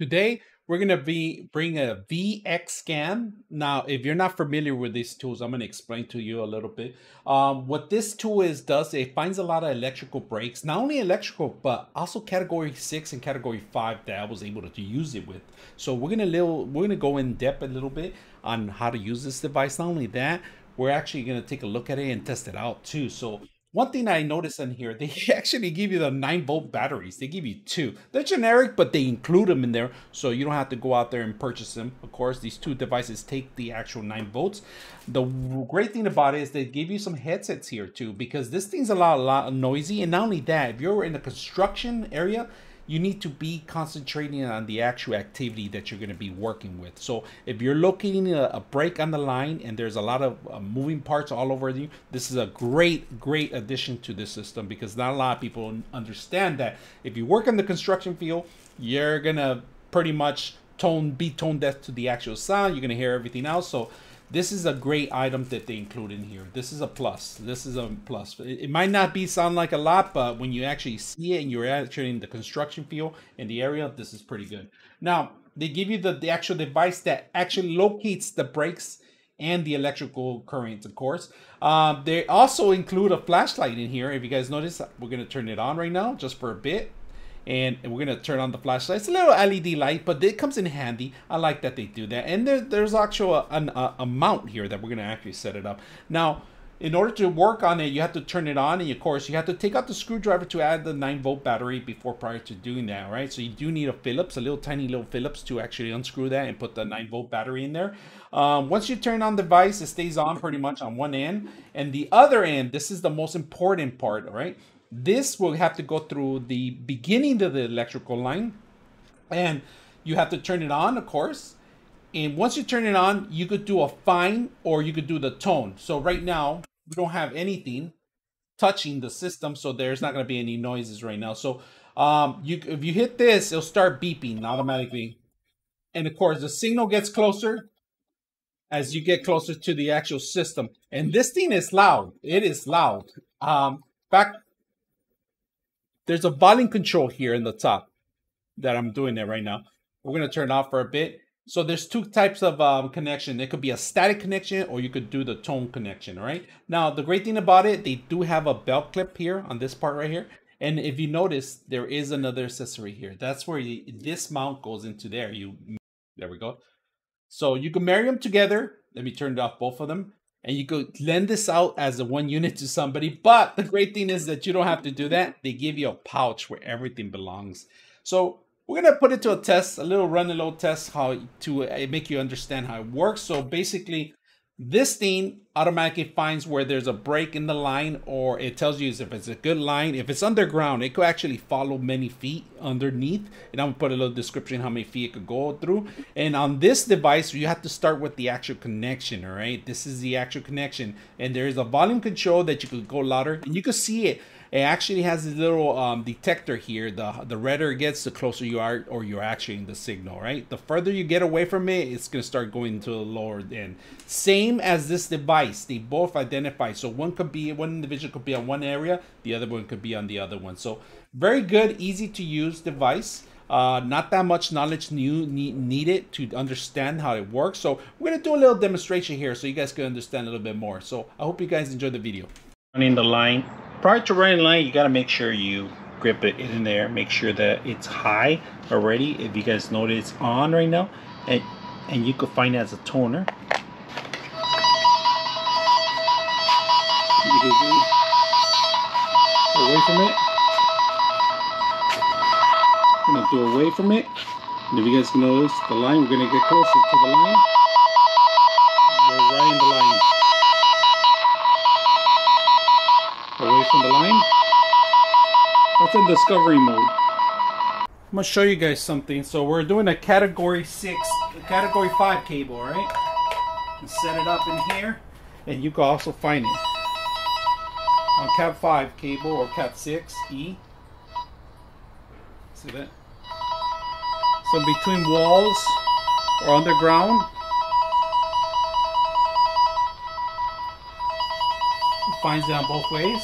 Today, we're going to be bring a VXSCAN. Now, if you're not familiar with these tools, I'm going to explain to you a little bit. Um, what this tool is does, it finds a lot of electrical breaks, not only electrical, but also category six and category five that I was able to, to use it with. So we're going to little, we're going to go in depth a little bit on how to use this device. Not only that, we're actually going to take a look at it and test it out too. So one thing I noticed in here, they actually give you the 9 volt batteries. They give you two. They're generic, but they include them in there, so you don't have to go out there and purchase them. Of course, these two devices take the actual 9 volts. The great thing about it is they give you some headsets here too, because this thing's a lot, a lot noisy. And not only that, if you're in a construction area, you need to be concentrating on the actual activity that you're going to be working with. So if you're looking a, a break on the line and there's a lot of uh, moving parts all over you, this is a great, great addition to this system because not a lot of people understand that if you work in the construction field, you're going to pretty much tone be tone deaf to the actual sound. You're going to hear everything else. So this is a great item that they include in here. This is a plus. This is a plus. It, it, might not be sound like a lot, but when you actually see it and you're actually in the construction field in the area, this is pretty good. Now, they give you the, the actual device that actually locates the breaks and the electrical currents, of course. Um, they also include a flashlight in here. If you guys notice, we're going to turn it on right now just for a bit and we're gonna turn on the flashlight. It's a little LED light, but it comes in handy. I like that they do that. And there, there's actual an, uh, a mount here that we're gonna actually set it up. Now, in order to work on it, you have to turn it on, and of course, you have to take out the screwdriver to add the 9 volt battery before prior to doing that, right? So you do need a Phillips, a little tiny little Phillips to actually unscrew that and put the 9 volt battery in there. Um, once you turn on the device, it stays on pretty much on one end, and the other end, this is the most important part, right? This will have to go through the beginning of the electrical line and you have to turn it on, of course. And once you turn it on, you could do a fine or you could do the tone. So right now, we don't have anything touching the system, so there's not going to be any noises right now. So um, you if you hit this, it'll start beeping automatically. And of course, the signal gets closer as you get closer to the actual system. And this thing is loud. It is loud. Um, back there's a volume control here in the top that I'm doing it right now. We're going to turn off for a bit. So there's two types of um, connection. It could be a static connection or you could do the tone connection, right? Now, the great thing about it, they do have a belt clip here on this part right here. And if you notice, there is another accessory here. That's where you, this mount goes into there. You, There we go. So you can marry them together. Let me turn off both of them and you could lend this out as a one unit to somebody. But the great thing is that you don't have to do that. They give you a pouch where everything belongs. So we're gonna put it to a test, a little run a little test how to uh, make you understand how it works. So basically, this thing automatically finds where there's a break in the line or it tells you if it's a good line. If it's underground, it could actually follow many feet underneath. And I'm gonna put a little description how many feet it could go through. And on this device, you have to start with the actual connection, all right? This is the actual connection. And there is a volume control that you could go louder and you can see it it actually has a little um, detector here. The the redder it gets, the closer you are, or you're actually in the signal, right? The further you get away from it, it's gonna start going to the lower end. Same as this device, they both identify. So one could be one individual could be on one area, the other one could be on the other one. So very good, easy to use device. Uh, not that much knowledge new need, needed to understand how it works. So we're gonna do a little demonstration here so you guys can understand a little bit more. So I hope you guys enjoy the video. Running the line prior to running line, you got to make sure you grip it in there. Make sure that it's high already. If you guys notice, it's on right now. And, and you could find it as a toner. Away from it. I'm to do away from it. And if you guys notice the line, we're to get closer to the line. From the line. That's in discovery mode. I'm gonna show you guys something. So we're doing a category six, category five cable, right? Set it up in here, and you can also find it on Cat five cable or Cat six E. See that? So between walls or underground, finds it on both ways.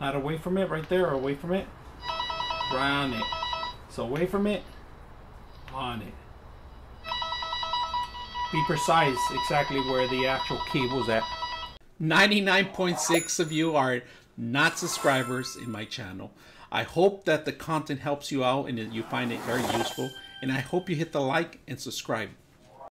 Not away from it, right there, away from it. on it. So away from it, on it. Be precise exactly where the actual cable's at. 99.6 of you are not subscribers in my channel. I hope that the content helps you out and you find it very useful. And I hope you hit the like and subscribe.